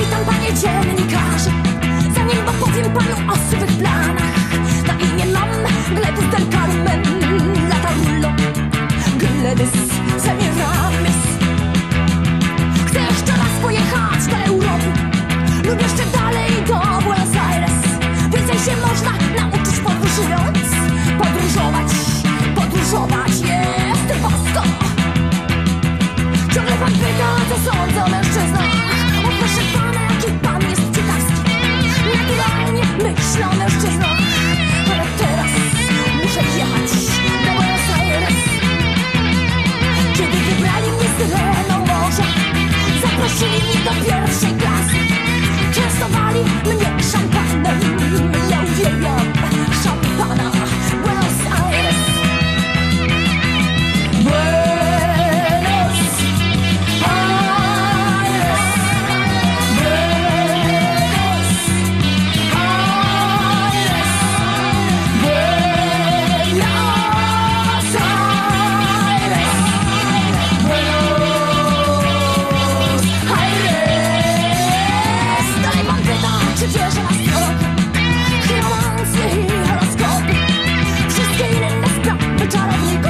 Witam panie dziennikarz Zanim opowiem panu o swych planach.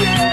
Yeah.